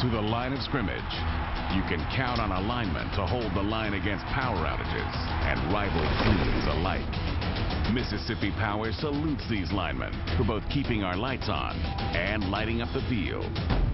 to the line of scrimmage. You can count on alignment to hold the line against power outages and rival teams alike. Mississippi Power salutes these linemen for both keeping our lights on and lighting up the field.